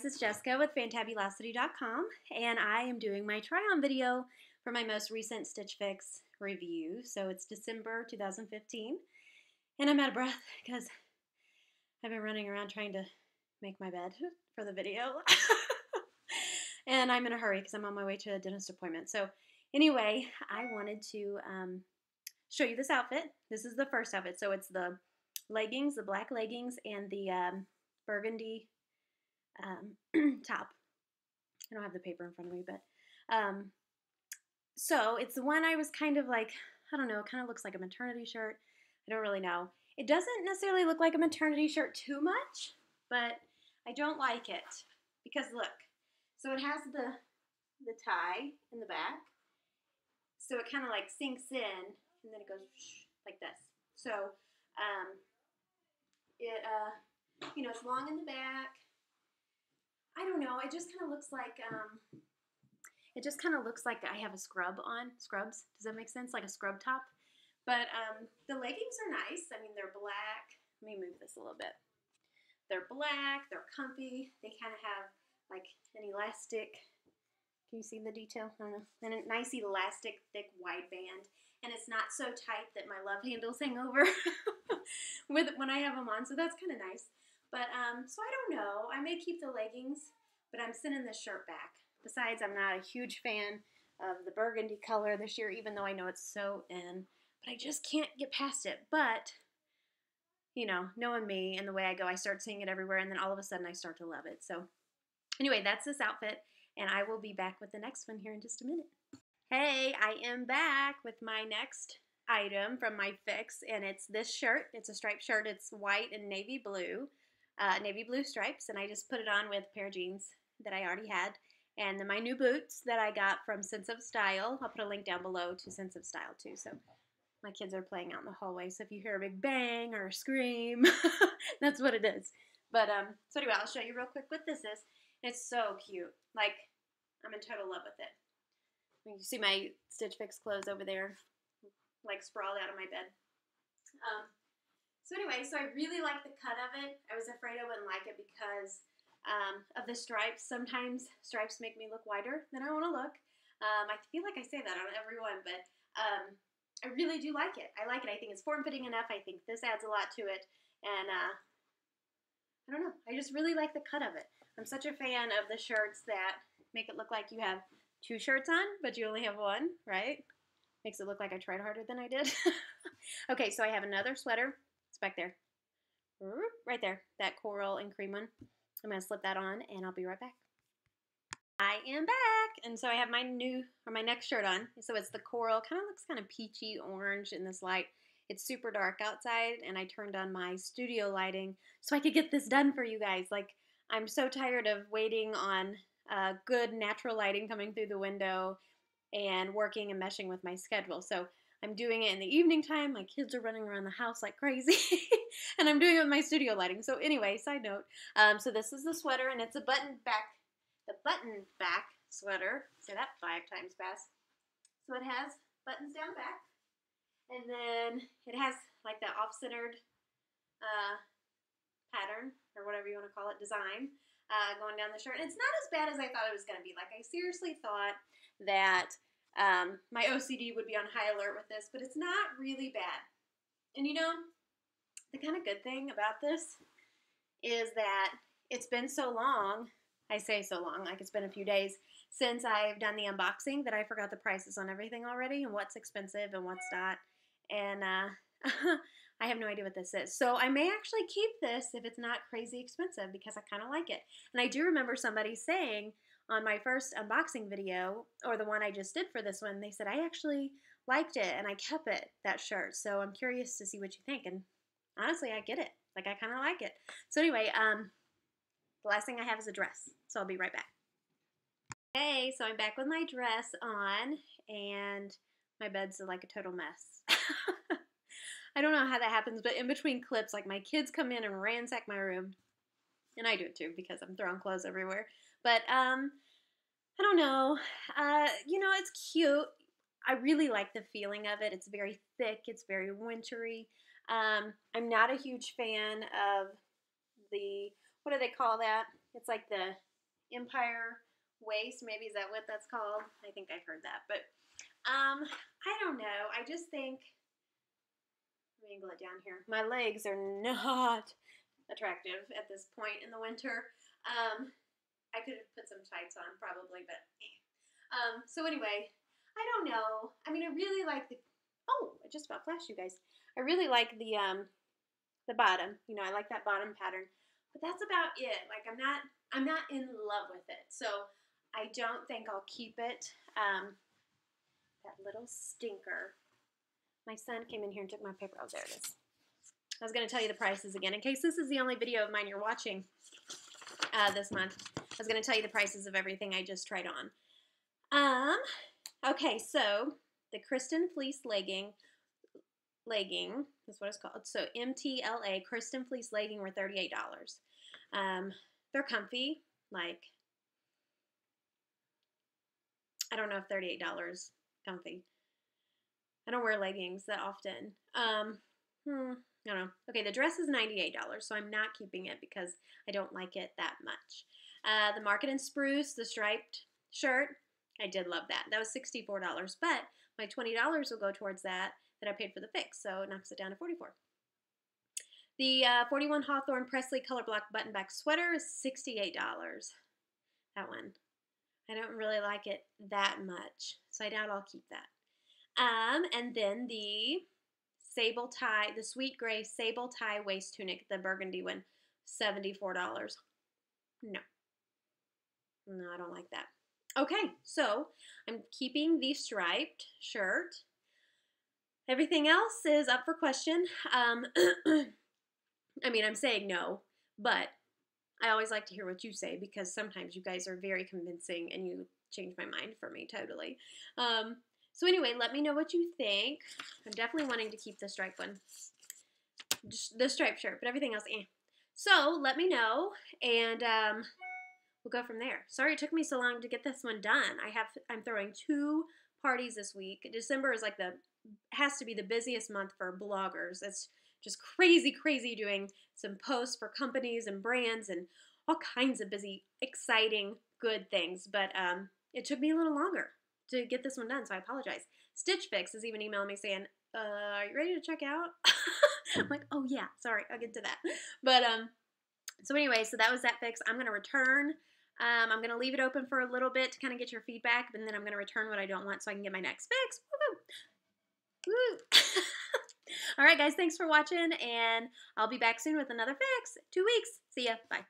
This is Jessica with Fantabulosity.com and I am doing my try-on video for my most recent Stitch Fix review. So it's December 2015 and I'm out of breath because I've been running around trying to make my bed for the video. and I'm in a hurry because I'm on my way to a dentist appointment. So anyway, I wanted to um, show you this outfit. This is the first outfit. So it's the leggings, the black leggings, and the um, burgundy um, top. I don't have the paper in front of me, but um, so it's the one I was kind of like, I don't know, it kind of looks like a maternity shirt. I don't really know. It doesn't necessarily look like a maternity shirt too much, but I don't like it because look, so it has the the tie in the back, so it kind of like sinks in and then it goes like this. So um, it uh, you know it's long in the back It just kind of looks like um, it just kind of looks like I have a scrub on scrubs. Does that make sense? Like a scrub top. But um, the leggings are nice. I mean, they're black. Let me move this a little bit. They're black. They're comfy. They kind of have like an elastic. Can you see the detail? I don't know. And a nice elastic, thick, wide band. And it's not so tight that my love handles hang over with when I have them on. So that's kind of nice. But, um, so I don't know. I may keep the leggings, but I'm sending this shirt back. Besides, I'm not a huge fan of the burgundy color this year, even though I know it's so in. But I just can't get past it. But, you know, knowing me and the way I go, I start seeing it everywhere, and then all of a sudden I start to love it. So, anyway, that's this outfit, and I will be back with the next one here in just a minute. Hey, I am back with my next item from my fix, and it's this shirt. It's a striped shirt. It's white and navy blue uh, navy blue stripes, and I just put it on with pair of jeans that I already had. And then my new boots that I got from Sense of Style. I'll put a link down below to Sense of Style too. So my kids are playing out in the hallway. So if you hear a big bang or a scream, that's what it is. But um, so anyway, I'll show you real quick what this is. It's so cute. Like I'm in total love with it. You see my Stitch Fix clothes over there, like sprawled out of my bed. Um, so anyway, so I really like the cut of it. I was afraid I wouldn't like it because um, of the stripes. Sometimes stripes make me look whiter than I want to look. Um, I feel like I say that on every one, but um, I really do like it. I like it. I think it's form-fitting enough. I think this adds a lot to it. And uh, I don't know. I just really like the cut of it. I'm such a fan of the shirts that make it look like you have two shirts on, but you only have one, right? Makes it look like I tried harder than I did. okay, so I have another sweater it's back there. Right there. That coral and cream one. I'm going to slip that on and I'll be right back. I am back. And so I have my new, or my next shirt on. So it's the coral. Kind of looks kind of peachy orange in this light. It's super dark outside and I turned on my studio lighting so I could get this done for you guys. Like, I'm so tired of waiting on uh, good natural lighting coming through the window and working and meshing with my schedule. So I'm doing it in the evening time. My kids are running around the house like crazy. and I'm doing it with my studio lighting. So anyway, side note. Um, so this is the sweater and it's a button back, the button back sweater. Say that five times fast. So it has buttons down back. And then it has like that off-centered uh, pattern or whatever you want to call it, design uh, going down the shirt. And it's not as bad as I thought it was going to be. Like I seriously thought that um, my OCD would be on high alert with this, but it's not really bad. And you know, the kind of good thing about this is that it's been so long. I say so long, like it's been a few days since I've done the unboxing that I forgot the prices on everything already and what's expensive and what's not. And uh, I have no idea what this is. So I may actually keep this if it's not crazy expensive because I kind of like it. And I do remember somebody saying on my first unboxing video, or the one I just did for this one, they said I actually liked it and I kept it, that shirt. So I'm curious to see what you think. And honestly, I get it. Like, I kind of like it. So anyway, um, the last thing I have is a dress. So I'll be right back. Hey, so I'm back with my dress on, and my bed's like a total mess. I don't know how that happens, but in between clips, like my kids come in and ransack my room. And I do it too because I'm throwing clothes everywhere. But um, I don't know. Uh, you know, it's cute. I really like the feeling of it. It's very thick. It's very wintry. Um, I'm not a huge fan of the what do they call that It's like the Empire waist. Maybe is that what that's called? I think I've heard that. But um, I don't know. I just think let me angle it down here. My legs are not attractive at this point in the winter. Um, I could have put some tights on probably, but eh. um, so anyway, I don't know. I mean, I really like the. Oh, I just about flashed you guys. I really like the um, the bottom. You know, I like that bottom pattern, but that's about it. Like, I'm not, I'm not in love with it. So I don't think I'll keep it. Um, that little stinker. My son came in here and took my paper. Oh, there it is. I was going to tell you the prices again in case this is the only video of mine you're watching uh, this month. I was going to tell you the prices of everything I just tried on. Um, okay, so the Kristen Fleece legging, legging, that's what it's called. So MTLA Kristen Fleece legging were $38. Um, they're comfy, like, I don't know if $38 comfy. I don't wear leggings that often. Um, hmm, I don't know. Okay, the dress is $98, so I'm not keeping it because I don't like it that much. Uh, the Market and Spruce, the striped shirt, I did love that. That was $64, but my $20 will go towards that that I paid for the fix, so it knocks it down to 44 The uh, 41 Hawthorn Presley Color Block Button Back Sweater is $68. That one. I don't really like it that much, so I doubt I'll keep that. Um, and then the sable tie, the sweet gray sable tie waist tunic, the burgundy one, $74. No. No, I don't like that. Okay, so I'm keeping the striped shirt. Everything else is up for question. Um, I mean, I'm saying no, but I always like to hear what you say because sometimes you guys are very convincing and you change my mind for me totally. Um, so anyway, let me know what you think. I'm definitely wanting to keep the stripe one, the striped shirt, but everything else, eh. So let me know, and um, we'll go from there. Sorry it took me so long to get this one done. I have I'm throwing two parties this week. December is like the has to be the busiest month for bloggers. It's just crazy, crazy doing some posts for companies and brands and all kinds of busy, exciting, good things. But um, it took me a little longer to get this one done, so I apologize. Stitch Fix is even emailing me saying, uh, "Are you ready to check out?" I'm like, "Oh yeah, sorry, I'll get to that." But um, so anyway, so that was that fix. I'm gonna return. Um, I'm gonna leave it open for a little bit to kind of get your feedback, and then I'm gonna return what I don't want so I can get my next fix. Woo! Woo! All right, guys, thanks for watching, and I'll be back soon with another fix. Two weeks. See ya. Bye.